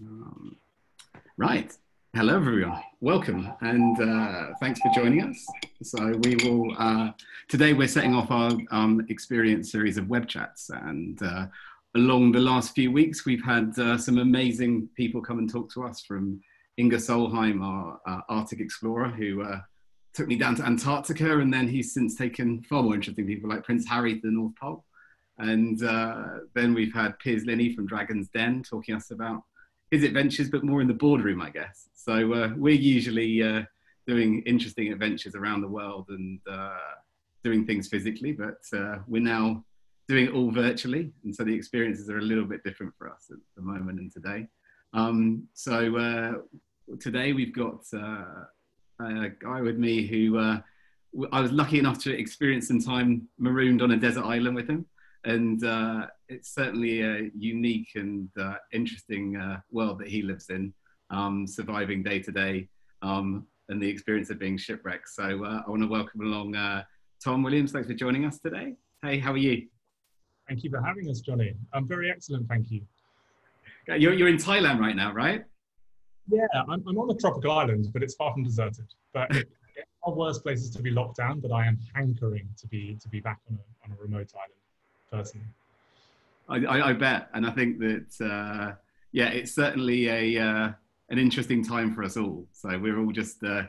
Um, right. Hello, everyone. Welcome and uh, thanks for joining us. So we will, uh, today we're setting off our um, experience series of web chats and uh, along the last few weeks, we've had uh, some amazing people come and talk to us from Inge Solheim, our uh, Arctic explorer who uh, took me down to Antarctica and then he's since taken far more interesting people like Prince Harry to the North Pole. And then we've had Piers Linney from Dragon's Den talking us about his adventures, but more in the boardroom, I guess. So uh, we're usually uh, doing interesting adventures around the world and uh, doing things physically, but uh, we're now doing it all virtually. And so the experiences are a little bit different for us at the moment and today. Um, so uh, today we've got a guy with me who I was lucky enough to experience some time marooned on a desert island with him and uh, it's certainly a unique and uh, interesting uh, world that he lives in, um, surviving day to day, um, and the experience of being shipwrecked. So uh, I want to welcome along uh, Tom Williams. Thanks for joining us today. Hey, how are you? Thank you for having us, Jonny. I'm very excellent, thank you. You're, you're in Thailand right now, right? Yeah, I'm, I'm on a tropical island, but it's far from deserted. But are worse places to be locked down, but I am hankering to be to be back on a, on a remote island personally. I, I, I bet, and I think that uh, yeah, it's certainly a uh, an interesting time for us all. So we're all just uh,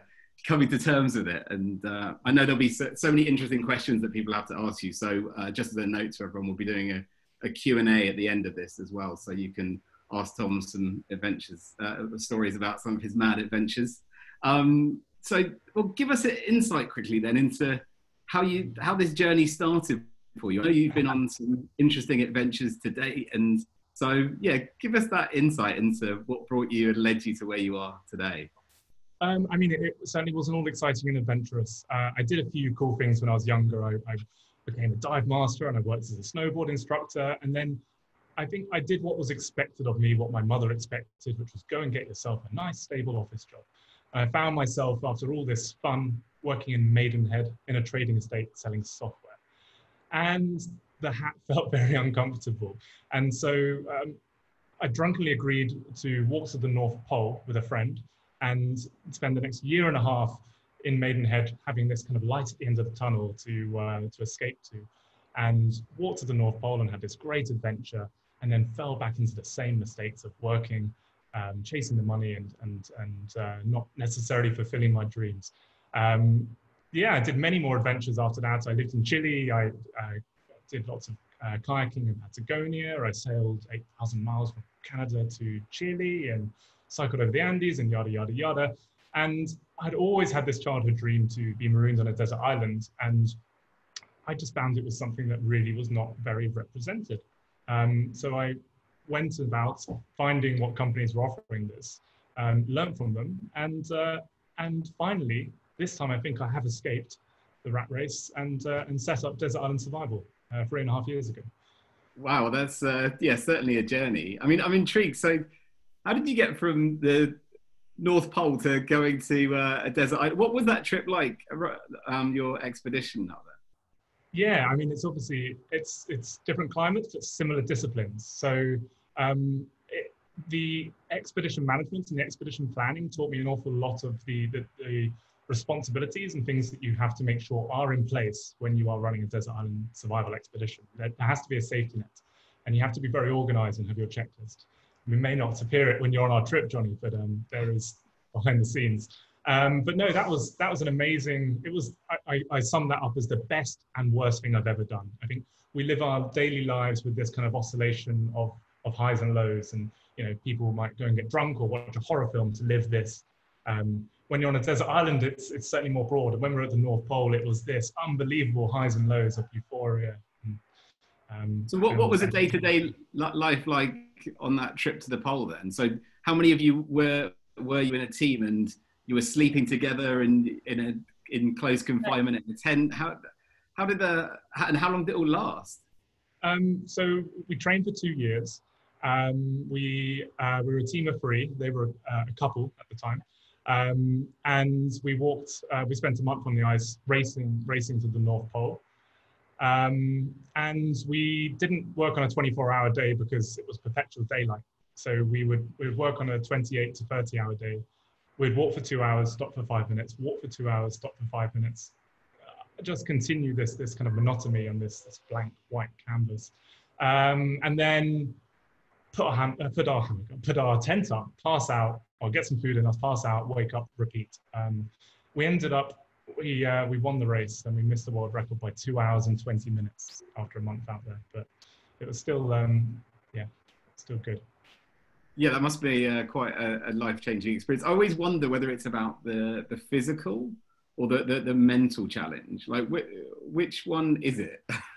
coming to terms with it, and uh, I know there'll be so, so, many interesting questions that people have to ask you. So uh, just as a note to everyone, we'll be doing a, a Q and A at the end of this as well, so you can ask Tom some adventures, uh, stories about some of his mad adventures. Um, so, well, give us an insight quickly then into how you how this journey started for you. I know you've been on some interesting adventures today, and so yeah, give us that insight into what brought you and led you to where you are today. Um, I mean, it, it, certainly wasn't all exciting and adventurous. Uh, I did a few cool things when I was younger. I, I became a dive master and I worked as a snowboard instructor. And then I think I did what was expected of me, what my mother expected, which was go and get yourself a nice, stable office job. I found myself after all this fun working in Maidenhead in a trading estate selling software and the hat felt very uncomfortable. And so um, I drunkenly agreed to walk to the North Pole with a friend and spend the next year and a half in Maidenhead having this kind of light at the end of the tunnel to, uh, to escape to. And walked to the North Pole and had this great adventure and then fell back into the same mistakes of working, um, chasing the money and, and, and uh, not necessarily fulfilling my dreams. Um, yeah, I did many more adventures after that. I lived in Chile. I, did lots of uh, kayaking in Patagonia. I sailed 8,000 miles from Canada to Chile and cycled over the Andes and yada, yada, yada. And I'd always had this childhood dream to be marooned on a desert island. And I just found it was something that really was not very represented. Um, so I went about finding what companies were offering this, um, learned from them, and, uh, and finally this time I think I have escaped the rat race and, uh, and set up Desert Island Survival uh, three and a half years ago. Wow, that's uh, yeah, certainly a journey. I mean, I'm intrigued. So, how did you get from the North Pole to going to uh, a desert island? What was that trip like? Um, your expedition there? Yeah, I mean, it's obviously it's it's different climates but similar disciplines. So, um, it, the expedition management and the expedition planning taught me an awful lot of the the, the responsibilities and things that you have to make sure are in place when you are running a desert island survival expedition. There, has to be a safety net and you have to be very organized and have your checklist. We may not appear it when you're on our trip, Jonny, but um, there is behind the scenes. Um, but no, that was that was an amazing. It was I, I, I sum that up as the best and worst thing I've ever done. I think we live our daily lives with this kind of oscillation of of highs and lows, and you know people might go and get drunk or watch a horror film to live this um, when you're on a desert island, it's, it's certainly more broad. And when we are at the North Pole, it was this unbelievable highs and lows of euphoria. And, um, so what, what was a day-to-day life like on that trip to the pole then? So how many of you were, were you in a team and you were sleeping together and in a, in close confinement in a tent? How, how did the, how, and how long did it all last? Um, so we trained for two years. Um, we, uh, we were a team of three. They were uh, a couple at the time. Um, and we walked, uh, we spent a month on the ice racing, racing to the North Pole. Um, and we didn't work on a 24 hour day because it was perpetual daylight. So we would we would work on a 28 to 30 hour day. We'd walk for two hours, stop for five minutes, walk for two hours, stop for five minutes. Uh, just continue this this kind of monotony on this, this blank white canvas, um, and then put our ham- uh, put our put our tent up, pass out, or get some food in us, pass out, wake up, repeat. Um, we ended up we uh, we won the race and we missed the world record by two hours and 20 minutes after a month out there, but it was still um, yeah still good. Yeah, that must be uh, quite a, a life changing experience. I always wonder whether it's about the the physical or the the, the mental challenge. Like which, which one is it?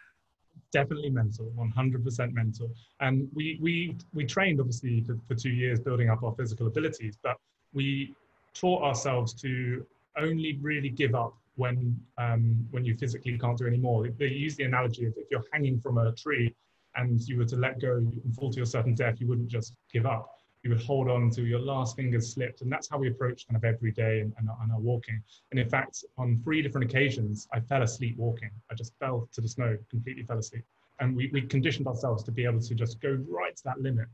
definitely mental 100% mental. And we we we trained obviously for, for two years building up our physical abilities but we taught ourselves to only really give up when um, when you physically can't do anymore they use the analogy of if you're hanging from a tree and you were to let go and fall to your certain death you wouldn't just give up you would hold on to your last fingers slipped. And that's how we approach kind of every day and, and, and our walking. And in fact, on three different occasions, I fell asleep walking. I just fell to the snow, completely fell asleep. And we, we conditioned ourselves to be able to just go right to that limit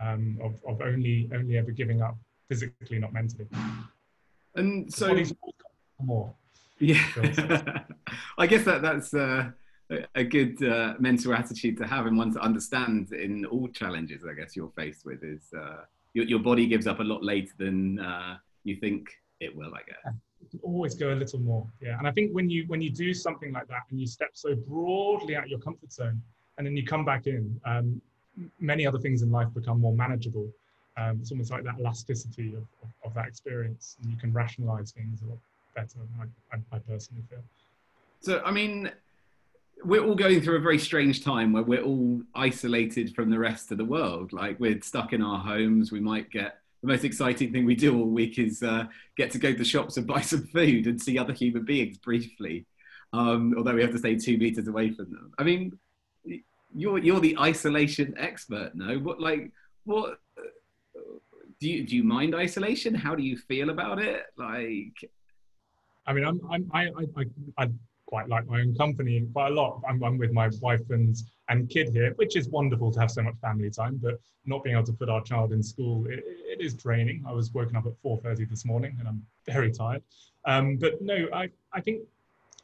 um, of, of only, only ever giving up physically, not mentally. And so, more. Yeah, I guess that that's uh, a good uh, mental attitude to have and one to understand in all challenges i guess you're faced with is uh, your, your body gives up a lot later than uh, you think it will i guess. Always go a little more yeah. And i think when you when you do something like that and you step so broadly out your comfort zone and then you come back in um, many other things in life become more manageable. Um, it's almost like that elasticity of, of, of, that experience and you can rationalize things a lot better I, I, I personally feel. So i mean we're all going through a very strange time where we're all isolated from the rest of the world. Like we're stuck in our homes. We might get the most exciting thing we do all week is uh, get to go to the shops and buy some food and see other human beings briefly. Um, although we have to stay two meters away from them. I mean, you're you're the isolation expert, no? What like what do you do you mind isolation? How do you feel about it? Like, I mean, I'm, I'm I I I quite like my own company and quite a lot. I'm, I'm with my wife and, and kid here, which is wonderful to have so much family time, but not being able to put our child in school, it, it is draining. I was woken up at 4.30 this morning and I'm very tired. Um, but no, I, I think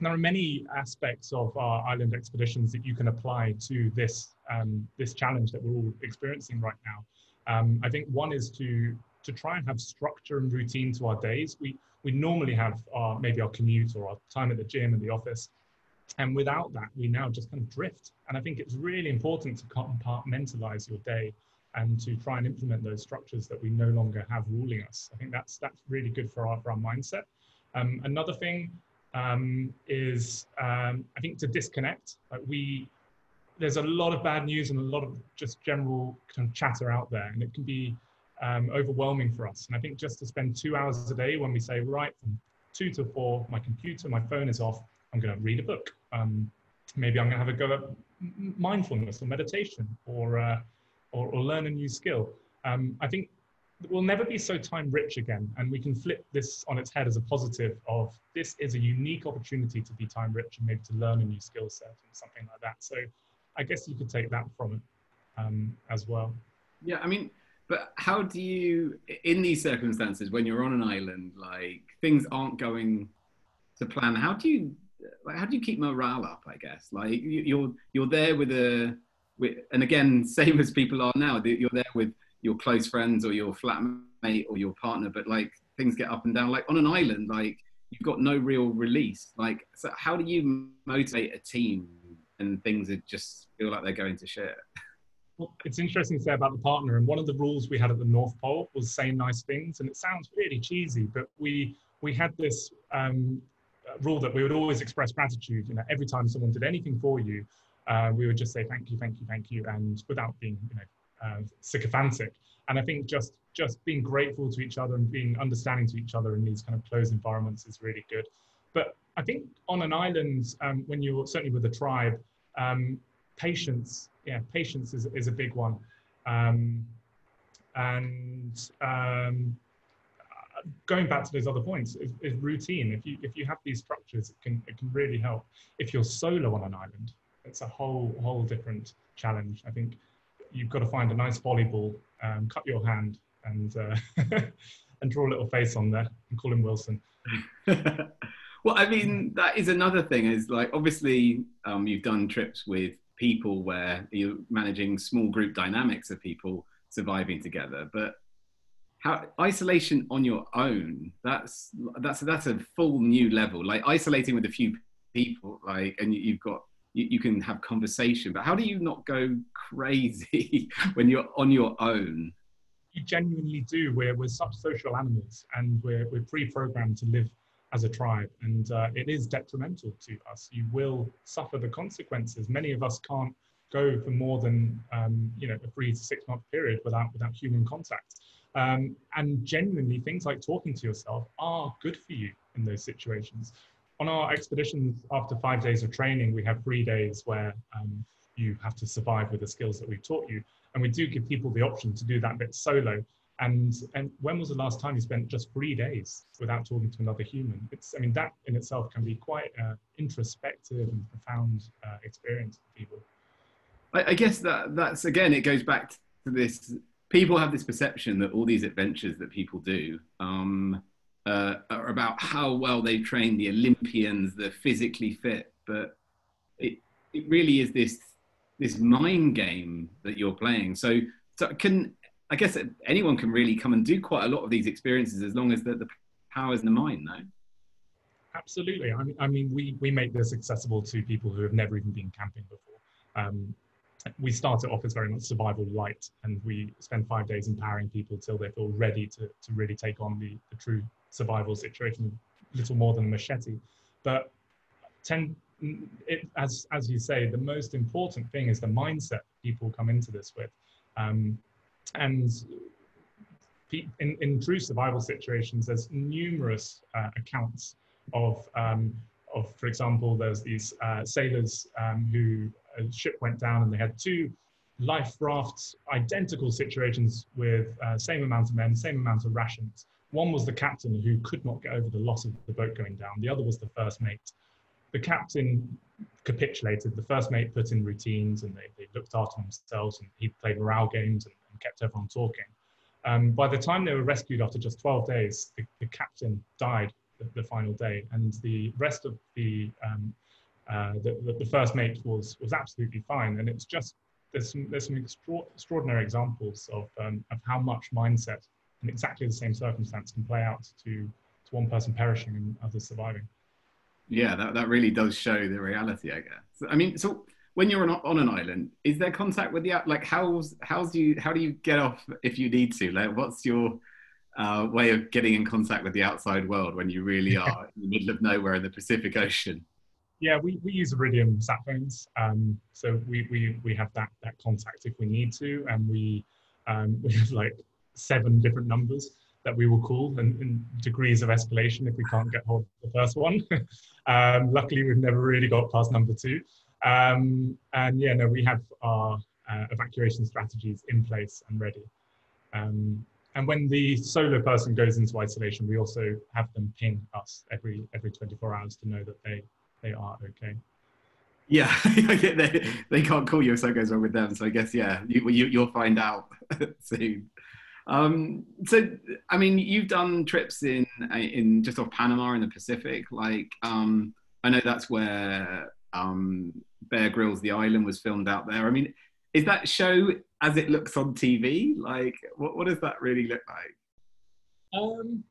there are many aspects of our island expeditions that you can apply to this, um, this challenge that we're all experiencing right now. Um, I think one is to, to try and have structure and routine to our days. We, we normally have our, maybe our commute or our time at the gym and the office. And without that, we now just kind of drift. And I think it's really important to compartmentalize your day and to try and implement those structures that we no longer have ruling us. I think that's that's really good for our, for our mindset. Um, another thing um, is um, I think to disconnect. Like we, there's a lot of bad news and a lot of just general kind of chatter out there, and it can be um, overwhelming for us. And I think just to spend two hours a day when we say, right, from two to four, my computer, my phone is off, I'm going to read a book. Um, maybe I'm going to have a go at mindfulness or meditation or, uh, or, or, learn a new skill. Um, I think we'll never be so time rich again. And we can flip this on its head as a positive of this is a unique opportunity to be time rich and maybe to learn a new skill set and something like that. So I guess you could take that from it um, as well. Yeah, I mean, but how do you, in these circumstances, when you're on an island, like things aren't going to plan, how do you, how do you keep morale up? I guess like you're you're there with a, with, and again, same as people are now. You're there with your close friends or your flatmate or your partner, but like things get up and down. Like on an island, like you've got no real release. Like, so how do you motivate a team and things that just feel like they're going to shit? it's interesting to say about the partner. And one of the rules we had at the North Pole was say nice things. And it sounds really cheesy, but we we had this um, rule that we would always express gratitude. You know, every time someone did anything for you, uh, we would just say thank you, thank you, thank you, and without being you know uh, sycophantic. And I think just just being grateful to each other and being understanding to each other in these kind of closed environments is really good. But I think on an island, um, when you're certainly with a tribe, um, patience yeah, patience is, is a big one. Um, and um, going back to those other points is, is, routine. If you if you have these structures, it can it can really help. If you're solo on an island, it's a whole whole different challenge. I think you've got to find a nice volleyball, um, cut your hand, and uh, and draw a little face on there and call him Wilson. well, I mean, that is another thing. Is like obviously um, you've done trips with people where you're managing small group dynamics of people surviving together, but how isolation on your own that's that's that's a full new level. Like isolating with a few people like and you've got you, you can have conversation but how do you not go crazy when you're on your own? You genuinely do. We're, we're such social animals and we're, we're pre-programmed to live as a tribe and uh, it is detrimental to us you will suffer the consequences many of us can't go for more than um, you know a three to six month period without without human contact um, and genuinely, things like talking to yourself are good for you in those situations. On our expeditions, after five days of training, we have three days where um, you have to survive with the skills that we've taught you. And we do give people the option to do that bit solo. And, and when was the last time you spent just three days without talking to another human? It's, I mean, that in itself can be quite an introspective and profound uh, experience for people. I, I guess that that's, again, it goes back to this people have this perception that all these adventures that people do um, uh, are about how well they train the Olympians, the physically fit, but it it really is this this mind game that you're playing. So, so can I guess anyone can really come and do quite a lot of these experiences as long as the, the power is in the mind, no? Absolutely. I mean, I mean, we we make this accessible to people who have never even been camping before. Um, we start it off as very much survival light and we spend five days empowering people till they feel ready to, to really take on the, the true survival situation little more than a machete but ten, it, as, as you say the most important thing is the mindset people come into this with um, and in, in true survival situations there's numerous uh, accounts of um, of for example there's these uh, sailors um, who a ship went down and they had two life rafts, identical situations with uh, same amount of men, same amount of rations. One was the captain who could not get over the loss of the boat going down. The other was the first mate. The captain capitulated. The first mate put in routines and they, they looked after themselves and he played morale games and, and kept everyone talking. Um, by the time they were rescued after just 12 days, the, the captain died the, the, final day and the rest of the um, uh, the, the, first mate was was absolutely fine, and it's just there's some there's some extra, extraordinary examples of um, of how much mindset in exactly the same circumstance can play out to to one person perishing and others surviving. Yeah, that, that really does show the reality, I guess. I mean, so when you're on, on an island, is there contact with the app? like how's how's you how do you get off if you need to? Like, what's your uh, way of getting in contact with the outside world when you really are in the middle of nowhere in the Pacific Ocean? Yeah, we, we use Iridium sat phones. Um, so we, we, we have that, that contact if we need to. And we, um, we have like seven different numbers that we will call and, and degrees of escalation if we can't get hold of the first one. um, luckily, we've never really got past number two. Um, and yeah, no, we have our uh, evacuation strategies in place and ready. Um, and when the solo person goes into isolation, we also have them ping us every every 24 hours to know that they they are okay. Yeah, they, they can't call you if something goes wrong with them. So I guess yeah, you, you will find out soon. Um, so I mean, you've done trips in in just off Panama in the Pacific. Like um, I know that's where um, Bear Grylls The Island was filmed out there. I mean, is that show as it looks on TV? Like, what what does that really look like? Um,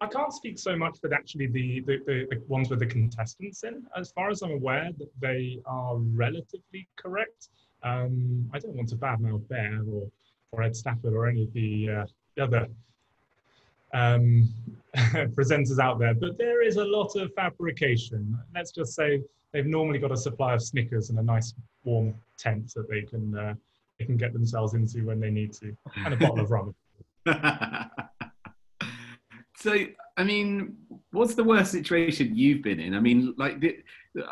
I can't speak so much that actually the, the, the, the, ones with the contestants in. As far as I'm aware, that they are relatively correct. Um, I don't want to badmouth Bear or, or Ed Stafford or any of the, uh, the other um, presenters out there, but there is a lot of fabrication. Let's just say they've normally got a supply of Snickers and a nice warm tent that they can uh, they can get themselves into when they need to, and a bottle of rum. So, I mean, what's the worst situation you've been in? I mean, like,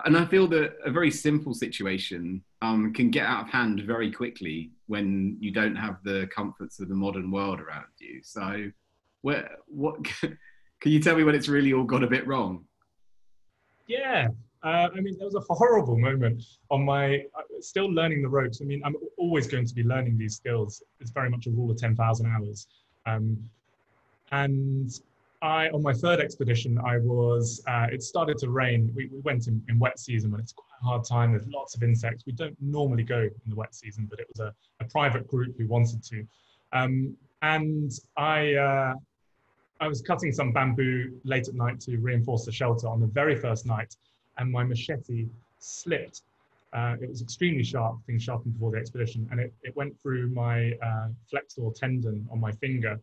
and I feel that a very simple situation um, can get out of hand very quickly when you don't have the comforts of the modern world around you. So, where, what can you tell me when it's really all gone a bit wrong? Yeah, Uh, I mean, there was a horrible moment on my uh, still learning the ropes. I mean, I'm always going to be learning these skills. It's very much a rule of 10,000 hours. Um, and I, on my third expedition, I was, uh, it started to rain. We, we went in, in, wet season when it's quite a hard time. There's lots of insects. We don't normally go in the wet season, but it was a, a private group who wanted to. Um, and I, uh, I was cutting some bamboo late at night to reinforce the shelter on the very first night, and my machete slipped. Uh, it was extremely sharp, things sharpened before the expedition, and it, it went through my uh, flexor tendon on my finger.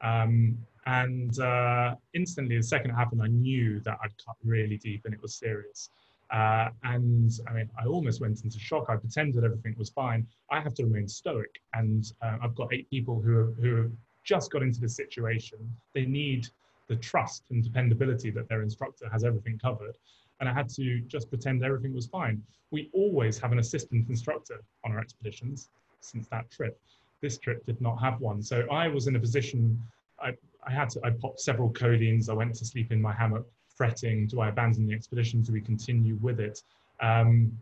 Um, and uh, instantly, the second it happened, I knew that I'd cut really deep and it was serious. Uh, and I mean, I almost went into shock. I pretended everything was fine. I have to remain stoic. And uh, I've got eight people who, have, who have just got into this situation. They need the trust and dependability that their instructor has everything covered. And I had to just pretend everything was fine. We always have an assistant instructor on our expeditions since that trip. This trip did not have one. So I was in a position I, I had to, I popped several codeines. I went to sleep in my hammock, fretting, do I abandon the expedition? Do we continue with it? Um,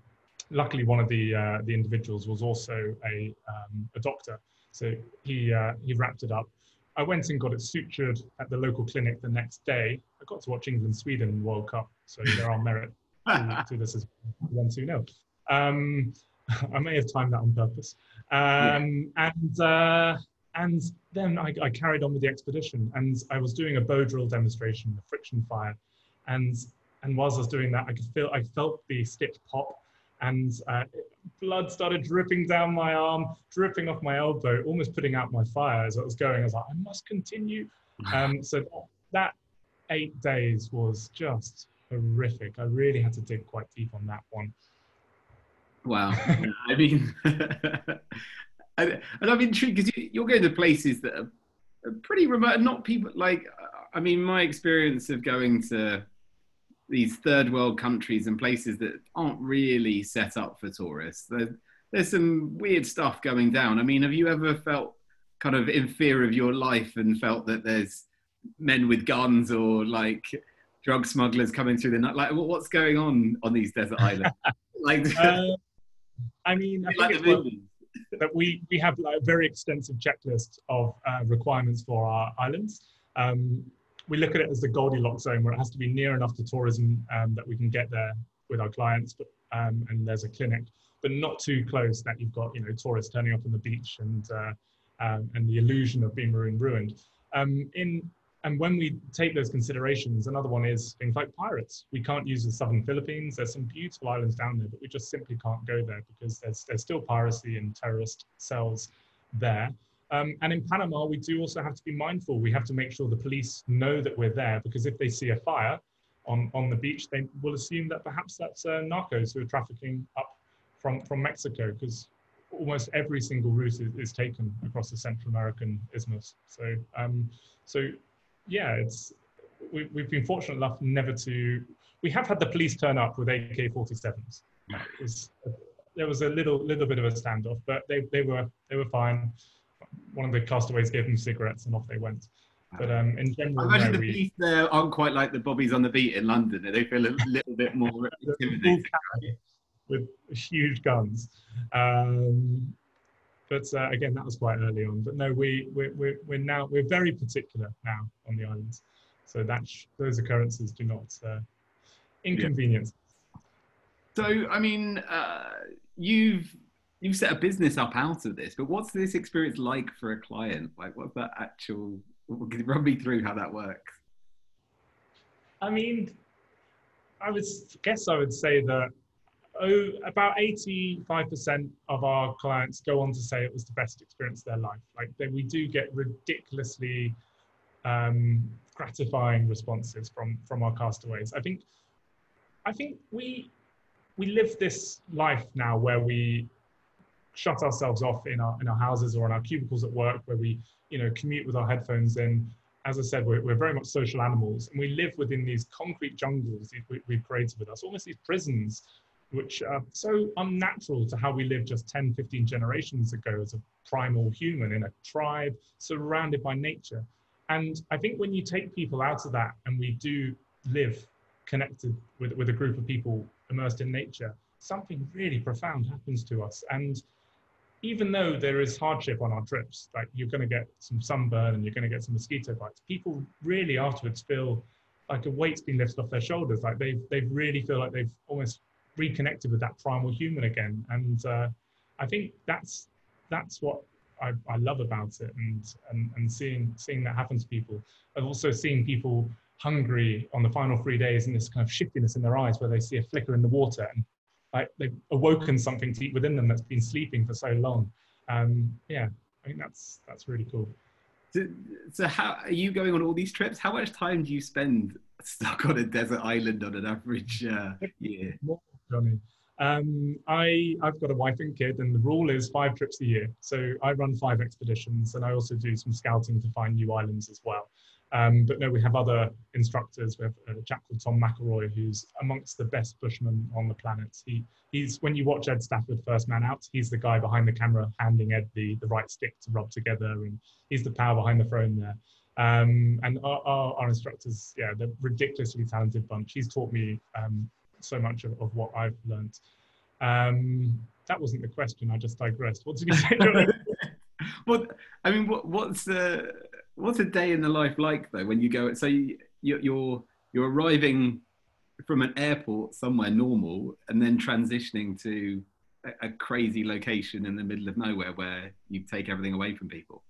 luckily, one of the, uh, the individuals was also a, um, a doctor. So he, uh, he wrapped it up. I went and got it sutured at the local clinic the next day. I got to watch England Sweden World Cup, so there are merit to, to, this as 1 2 0. Um, I may have timed that on purpose. Um, yeah. And uh, and then I, I, carried on with the expedition and I was doing a bow drill demonstration, a friction fire. And, and whilst I was doing that, I could feel, I felt the stick pop and uh, blood started dripping down my arm, dripping off my elbow, almost putting out my fire as I was going. I was like, I must continue. Um, so that, that eight days was just horrific. I really had to dig quite deep on that one. Wow. I mean, and, I'm intrigued because you, are going to places that are, are pretty remote. Not people like. I mean, my experience of going to these third world countries and places that aren't really set up for tourists. There, there's some weird stuff going down. I mean, have you ever felt kind of in fear of your life and felt that there's men with guns or like drug smugglers coming through the night? Like, what's going on on these desert islands? like, uh, I mean, I like the that we, we have like a very extensive checklist of uh, requirements for our islands. Um, we look at it as the Goldilocks zone where it has to be near enough to tourism um, that we can get there with our clients, but, um, and there's a clinic, but not too close that you've got you know tourists turning up on the beach and uh, um, and the illusion of being maroon ruined. Um, in and when we take those considerations, another one is things like pirates. We can't use the southern Philippines. There's some beautiful islands down there, but we just simply can't go there because there's, there's still piracy and terrorist cells there. Um, and in Panama, we do also have to be mindful. We have to make sure the police know that we're there because if they see a fire on, on the beach, they will assume that perhaps that's uh, narcos who are trafficking up from, from Mexico because almost every single route is, is, taken across the Central American isthmus. So, um, so yeah, it's we, we've been fortunate enough never to. We have had the police turn up with AK-47s. Was, there was a little little bit of a standoff, but they, they were they were fine. One of the castaways gave them cigarettes, and off they went. But um, in general, I imagine no, the we, police there aren't quite like the bobbies on the beat in London. They feel a little bit more intimidating. with huge guns. Um, but uh, again, that was quite early on. But no, we we're, we're, we're now we're very particular now on the islands, so that those occurrences do not uh, inconvenience. Yeah. So I mean, uh, you've you've set a business up out of this, but what's this experience like for a client? Like, what's that actual? Run me through how that works. I mean, I would guess I would say that oh, about 85% of our clients go on to say it was the best experience of their life. Like they, we do get ridiculously um, gratifying responses from from our castaways. I think I think we we live this life now where we shut ourselves off in our in our houses or in our cubicles at work, where we you know commute with our headphones in. As I said, we're, we're very much social animals, and we live within these concrete jungles we, we've created with us, almost these prisons which are so unnatural to how we lived just 10, 15 generations ago as a primal human in a tribe surrounded by nature. And I think when you take people out of that and we do live connected with, with a group of people immersed in nature, something really profound happens to us. And even though there is hardship on our trips, like you're going to get some sunburn and you're going to get some mosquito bites, people really afterwards feel like a weight's been lifted off their shoulders. Like they they really feel like they've almost reconnected with that primal human again. And uh, I think that's that's what I, I love about it, and, and and seeing seeing that happen to people. I've also seen people hungry on the final three days and this kind of shiftiness in their eyes where they see a flicker in the water and like they've awoken something to eat within them that's been sleeping for so long. Um, yeah, I think that's that's really cool. So, so how are you going on all these trips? How much time do you spend stuck on a desert island on an average uh, year? More, Jonny. Um, I I've got a wife and kid, and the rule is five trips a year. So I run five expeditions, and I also do some scouting to find new islands as well. Um, but no, we have other instructors. We have a chap called Tom McElroy, who's amongst the best bushmen on the planet. He, he's when you watch Ed Stafford First Man Out, he's the guy behind the camera handing Ed the, the right stick to rub together, and he's the power behind the throne there. Um, and our, our, our, instructors, yeah, they're ridiculously talented bunch. He's taught me um, so much of, of, what I've learned. Um, that wasn't the question. I just digressed. What did you say? well, I mean, what, what's the what's a day in the life like though when you go? So you, you're you're arriving from an airport somewhere normal and then transitioning to a, a, crazy location in the middle of nowhere where you take everything away from people.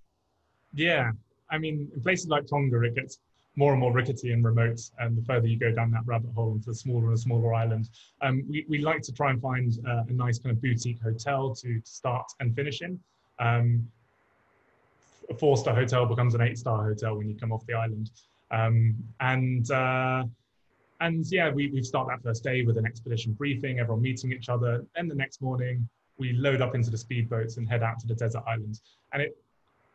Yeah, I mean, in places like Tonga, it gets more and more rickety and remote, and the further you go down that rabbit hole into smaller and smaller island, um, we, we like to try and find uh, a nice kind of boutique hotel to start and finish in. Um, a four-star hotel becomes an eight-star hotel when you come off the island. Um, and uh, and yeah, we, we start that first day with an expedition briefing, everyone meeting each other. Then the next morning, we load up into the speedboats and head out to the desert islands. And it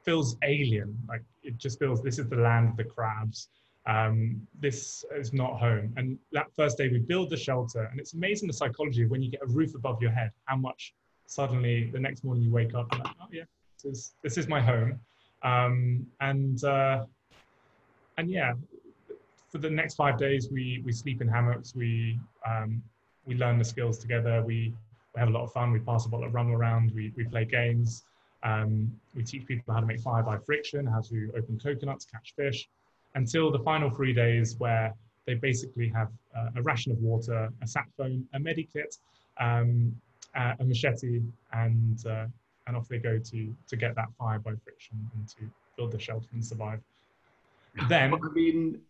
feels alien. Like it just feels this is the land of the crabs. Um, this is not home. And that first day, we build the shelter. And it's amazing the psychology when you get a roof above your head, how much suddenly the next morning you wake up and like, oh yeah, this is, this is my home. Um, and uh, and yeah, for the next five days, we we sleep in hammocks. We um, we learn the skills together. We, we have a lot of fun. We pass a bottle of rum around. We we play games. Um, we teach people how to make fire by friction, how to open coconuts, catch fish, until the final three days where they basically have uh, a ration of water, a sat phone, a medikit, um, uh, a machete, and uh, and off they go to to get that fire by friction and to build the shelter and survive. Then, I mean,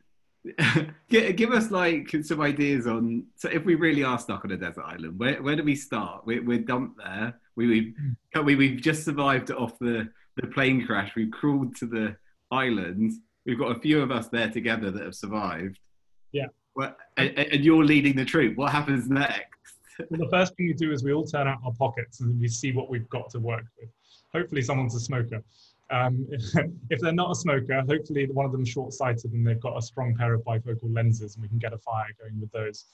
give us like some ideas on. So, if we really are stuck on a desert island, where where do we start? We're, we're dumped there. We we've hmm. we, we've just survived off the the plane crash. We've crawled to the island. We've got a few of us there together that have survived. Yeah. Well, and, and you're leading the troop. What happens next? well, the first thing you do is we all turn out our pockets and we see what we've got to work with. Hopefully, someone's a smoker. Um, if, they're not a smoker, hopefully one of them's short-sighted and they've got a strong pair of bifocal lenses, and we can get a fire going with those.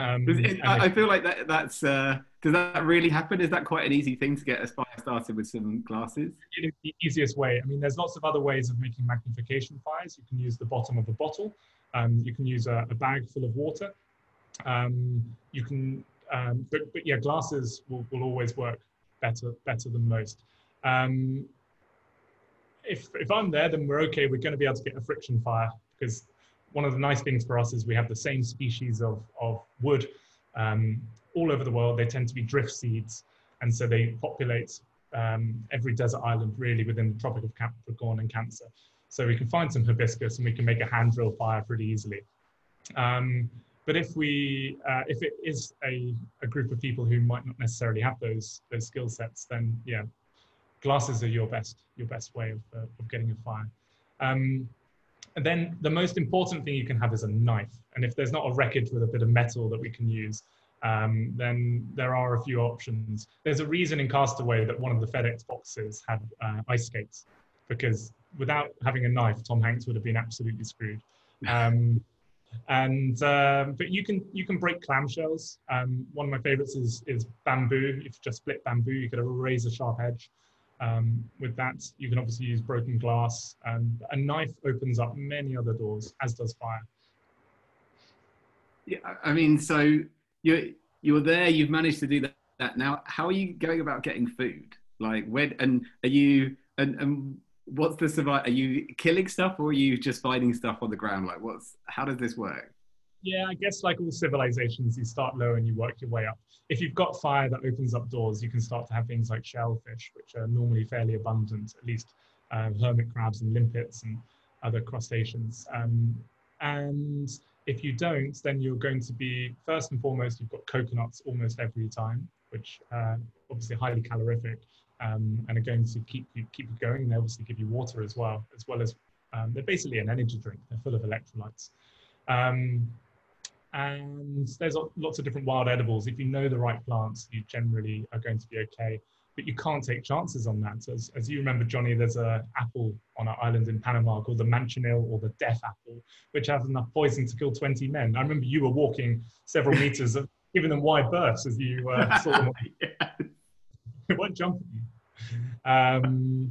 Um, it, I, I feel like that, that's uh, does that really happen? Is that quite an easy thing to get a fire started with some glasses? It is the easiest way. I mean, there's lots of other ways of making magnification fires. You can use the bottom of a bottle. Um, you can use a, a, bag full of water. Um, you can um, but, but yeah, glasses will, will always work better better than most. Um, if, if I'm there, then we're okay. We're going to be able to get a friction fire because one of the nice things for us is we have the same species of, of wood um, all over the world. They tend to be drift seeds, and so they populate um, every desert island really within the Tropic of Capricorn and Cancer. So we can find some hibiscus and we can make a hand drill fire pretty easily. Um, but if we, uh, if it is a, a group of people who might not necessarily have those those skill sets, then yeah, glasses are your best your best way of, uh, of getting a fire. Um, and then the most important thing you can have is a knife. And if there's not a wreckage with a bit of metal that we can use, um, then there are a few options. There's a reason in Castaway that one of the FedEx boxes had uh, ice skates, because without having a knife, Tom Hanks would have been absolutely screwed. Um, and um, but you can you can break clamshells. Um, one of my favorites is is bamboo. If you just split bamboo, you get a razor sharp edge. Um, with that, you can obviously use broken glass. And a knife opens up many other doors, as does fire. Yeah, I mean, so you're you're there. You've managed to do that, that. Now, how are you going about getting food? Like when and are you and and what's the survive? Are you killing stuff or are you just finding stuff on the ground? Like what's how does this work? Yeah, I guess like all civilizations, you start low and you work your way up. If you've got fire that opens up doors, you can start to have things like shellfish, which are normally fairly abundant, at least um, hermit crabs and limpets and other crustaceans. Um, and if you don't, then you're going to be, first and foremost, you've got coconuts almost every time, which uh, obviously highly calorific um, and are going to keep you, keep you going. They obviously give you water as well, as well as um, they're basically an energy drink. They're full of electrolytes. Um, and there's lots of different wild edibles. If you know the right plants, you generally are going to be okay. But you can't take chances on that. As, as you remember, Jonny, there's a apple on an island in Panama called the manchineel or the death apple, which has enough poison to kill 20 men. I remember you were walking several meters, giving them wide berths as you uh, saw them. it won't jump at you. Um,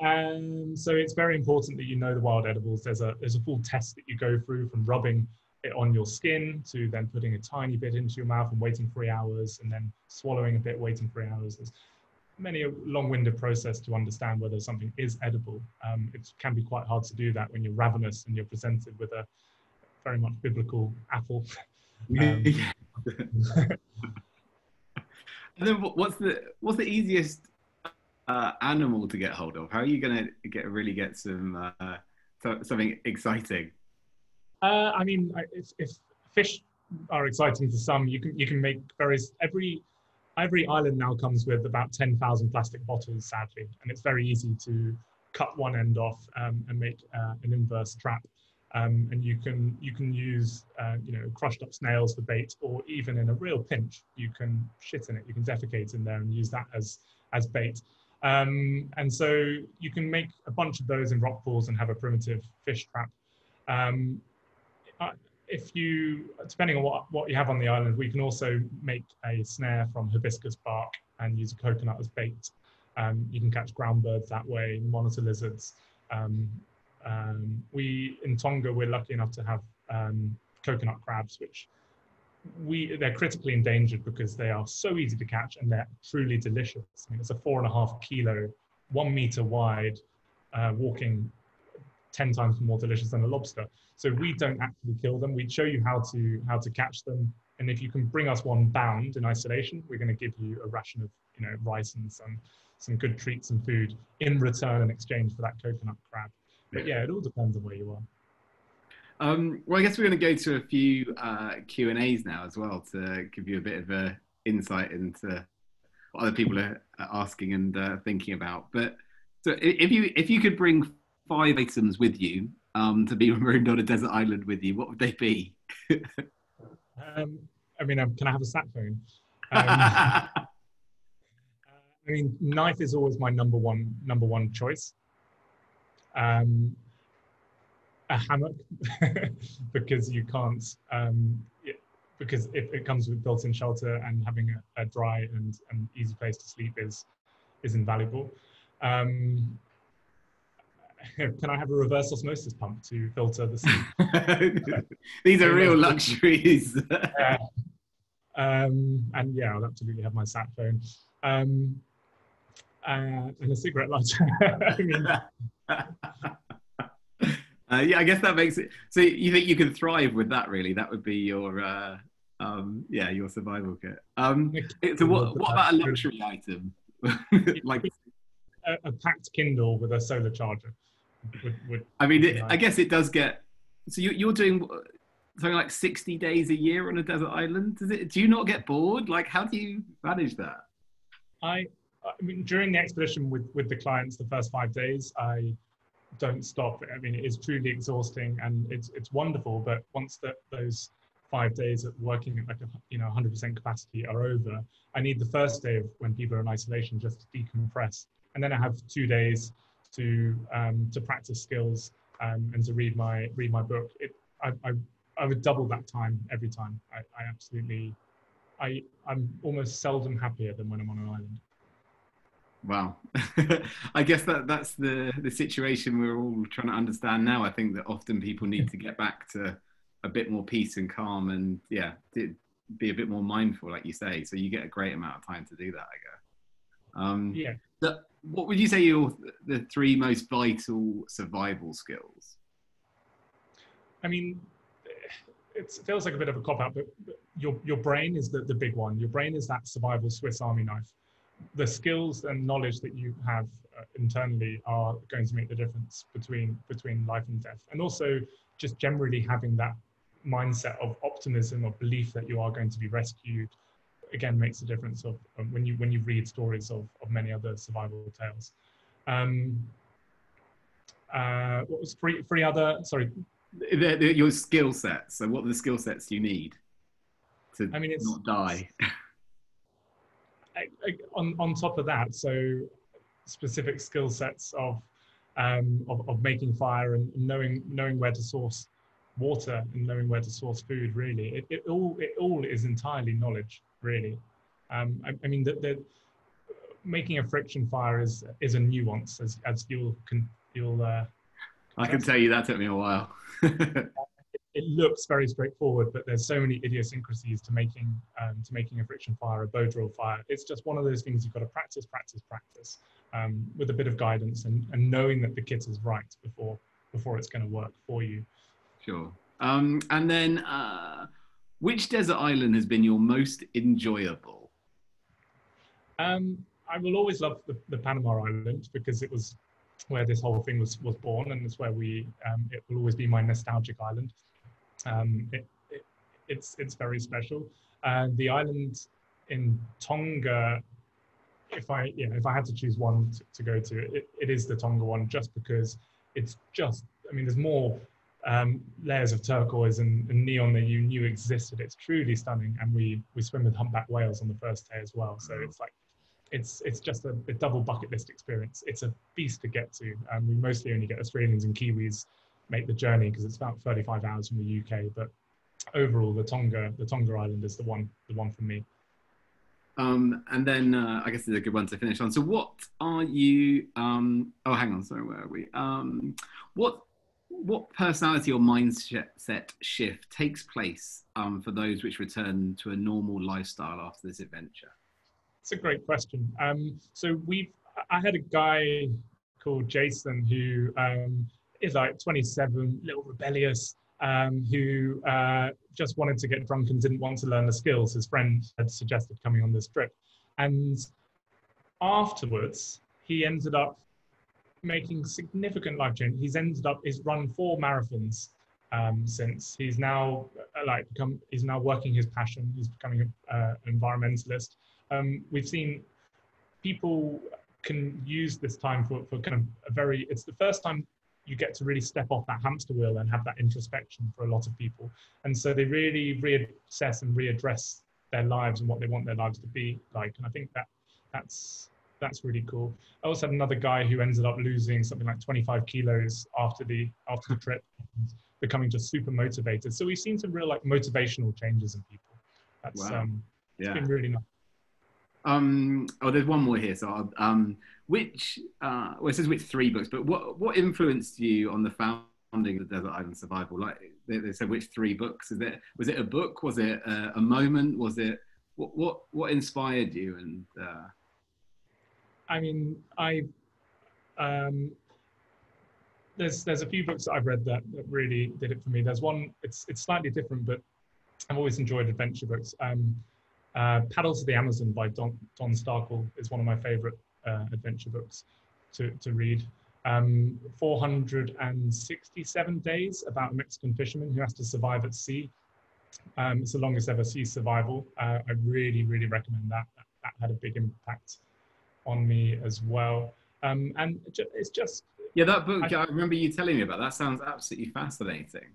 and so it's very important that you know the wild edibles. There's a there's a full test that you go through from rubbing it on your skin to then putting a tiny bit into your mouth and waiting three hours and then swallowing a bit, waiting three hours. There's many a long-winded process to understand whether something is edible. Um, it can be quite hard to do that when you're ravenous and you're presented with a very much biblical apple. Um, and then what's the what's the easiest uh, animal to get hold of? How are you going to get really get some uh, something exciting? Uh, I mean, if, if, fish are exciting to some, you can you can make various every every island now comes with about ten thousand plastic bottles, sadly, and it's very easy to cut one end off um, and make uh, an inverse trap. Um, and you can you can use uh, you know crushed up snails for bait, or even in a real pinch, you can shit in it. You can defecate in there and use that as as bait. Um, and so you can make a bunch of those in rock pools and have a primitive fish trap. Um, if you, depending on what, what you have on the island, we can also make a snare from hibiscus bark and use a coconut as bait. Um, you can catch ground birds that way, monitor lizards. Um, um, we in Tonga, we're lucky enough to have um, coconut crabs, which we they're critically endangered because they are so easy to catch and they're truly delicious. I mean, it's a four and a half kilo, one meter wide, uh, walking 10 times more delicious than a lobster. So we don't actually kill them. We show you how to how to catch them. And if you can bring us one bound in isolation, we're going to give you a ration of you know rice and some some good treats and food in return in exchange for that coconut crab. But yeah, it all depends on where you are. Um, well, I guess we're going to go to a few uh, Q and A's now as well to give you a bit of a insight into what other people are asking and uh, thinking about. But so if you if you could bring five items with you um, to be marooned on a desert island with you, what would they be? um, I mean, um, can I have a sat phone? Um, uh, I mean, knife is always my number one number one choice. Um, a hammock because you can't um, it, because it, it, comes with built-in shelter and having a, a, dry and, and easy place to sleep is is invaluable. Um, can I have a reverse osmosis pump to filter the sea? These are real luxuries. yeah. Um, and yeah, I'll absolutely have my sat phone. Um, uh, and a cigarette lighter. I mean, uh, yeah, I guess that makes it. So you think you can thrive with that? Really, that would be your, uh, um, yeah, your survival kit. Um, so what, what about a luxury item? like a, a, packed Kindle with a solar charger. Would, would I mean, it, I guess it does get. So you, you're doing something like 60 days a year on a desert island. Does it? Do you not get bored? Like, how do you manage that? I, I mean, during the expedition with with the clients, the first five days, I don't stop. I mean, it is truly exhausting and it's it's wonderful. But once that those five days of working at like a you know 100% capacity are over, I need the first day of when people are in isolation just to decompress, and then I have two days to um, to practice skills um, and to read my read my book. It, I, I, I would double that time every time. I, I absolutely, I I'm almost seldom happier than when I'm on an island. Wow, I guess that that's the the situation we're all trying to understand now. I think that often people need to get back to a bit more peace and calm, and yeah, be a bit more mindful, like you say. So you get a great amount of time to do that, I guess. Um, yeah. What would you say your the three most vital survival skills? I mean, it feels like a bit of a cop out, but, but your your brain is the, the big one. Your brain is that survival Swiss Army knife. The skills and knowledge that you have uh, internally are going to make the difference between between life and death, and also just generally having that mindset of optimism or belief that you are going to be rescued again makes a difference of um, when you when you read stories of, of many other survival tales. Um, uh, what was three three other sorry. The, the, your skill sets. So what are the skill sets you need to I mean, it's, not die? I, I, on on top of that so specific skill sets of um, of, of making fire and knowing knowing where to source water and knowing where to source food really. It, it all it all is entirely knowledge really. Um, I, I, mean that making a friction fire is is a nuance as, as you'll can you'll uh, i can tell you that took me a while. It looks very straightforward but there's so many idiosyncrasies to making um, to making a friction fire a bow drill fire. It's just one of those things you've got to practice practice practice um, with a bit of guidance and, and knowing that the kit is right before before it's going to work for you Sure. Um, and then, uh, which desert island has been your most enjoyable? Um, I will always love the, the, Panama Island because it was where this whole thing was, was born, and it's where we. Um, it will always be my nostalgic island. Um, it, it, it's it's very special. Uh, the island in Tonga, if I if I had to choose one to, to go to, it, it is the Tonga one, just because it's just. I mean, there's more um, layers of turquoise and, and, neon that you knew existed. It's truly stunning, and we we swim with humpback whales on the first day as well. So it's like it's it's just a, a double bucket list experience. It's a beast to get to. Um, we mostly only get Australians and Kiwis make the journey because it's about 35 hours from the UK. But overall, the Tonga the Tonga Island is the one the one for me. Um, and then uh, I guess it's a good one to finish on. So, what are you? Um, oh, hang on. Sorry, where are we? Um, what what personality or mindset shift takes place um, for those which return to a normal lifestyle after this adventure? It's a great question. Um, so we've, I had a guy called Jason who um, is like 27, little rebellious, um, who uh, just wanted to get drunk and didn't want to learn the skills. His friend had suggested coming on this trip, and afterwards he ended up making significant life change. He's ended up, he's run four marathons um, since. He's now uh, like become, he's now working his passion. He's becoming uh, an environmentalist. Um, we've seen people can use this time for, for kind of a very, it's the first time you get to really step off that hamster wheel and have that introspection for a lot of people. And so they really reassess and readdress their lives and what they want their lives to be like. And I think that that's that's really cool. I also had another guy who ended up losing something like 25 kilos after the after the trip, becoming just super motivated. So we've seen some real like motivational changes in people. That's wow. um, it's yeah. been really nice. Um, oh, there's one more here. So, um, which uh, well, it says which three books, but what what influenced you on the founding of the Desert Island Survival? Like they, they said, which three books? Is it was it a book? Was it a, a moment? Was it what what what inspired you? And uh, I mean, I um, there's there's a few books that I've read that, that really did it for me. There's one it's it's slightly different, but I've always enjoyed adventure books. Um, uh, Paddles of the Amazon by Don, Don Starkell is one of my favorite uh, adventure books to, to read. Um, 467 days about a Mexican fisherman who has to survive at sea. Um, it's the longest ever sea survival. Uh, I really, really recommend that. that. that. had a big impact on me as well. Um, and it's just yeah, that book I, I, remember you telling me about. That sounds absolutely fascinating.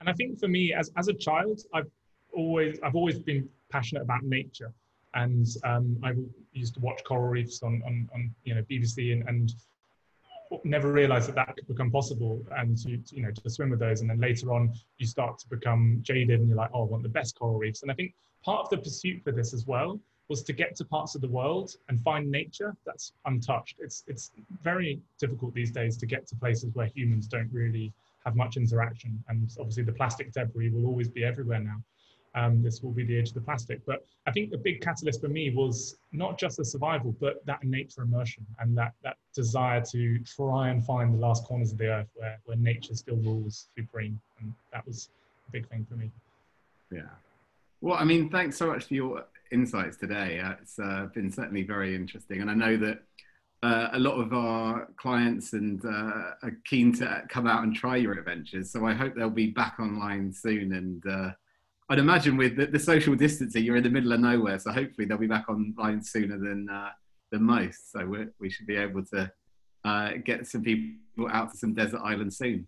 And I think for me, as as a child, I've always I've always been passionate about nature, and um, I used to watch coral reefs on on, on you know BBC and, and never realized that that could become possible and to, to, you know to swim with those and then later on you start to become jaded and you're like oh i want the best coral reefs and i think part of the pursuit for this as well was to get to parts of the world and find nature that's untouched. It's it's very difficult these days to get to places where humans don't really have much interaction, and obviously the plastic debris will always be everywhere now. um, this will be the age of the plastic. But I think the big catalyst for me was not just the survival, but that nature immersion and that, that desire to try and find the last corners of the earth where, where nature still rules supreme. And that was a big thing for me. Yeah. Well, I mean, thanks so much for your insights today. Uh, it's uh, been certainly very interesting. And I know that uh, a lot of our clients and uh, are keen to come out and try your adventures. So I hope they'll be back online soon and uh, I'd imagine with the, the, social distancing, you're in the middle of nowhere, so hopefully they'll be back online sooner than uh, than most. So we we should be able to get some people out to some desert island soon.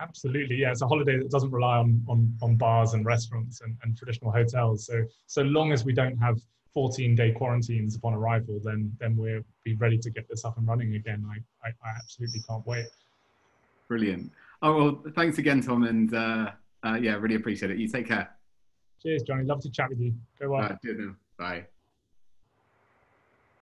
Absolutely, yeah. It's a holiday that doesn't rely on on, on bars and restaurants and, and traditional hotels. So so long as we don't have 14 day quarantines upon arrival, then then we'll be ready to get this up and running again. I, I, I absolutely can't wait. Brilliant. Oh well, thanks again, Tom, and. Uh, uh, yeah, really appreciate it. You take care. Cheers, Jonny. Love to chat with you. Go well. Uh, Bye.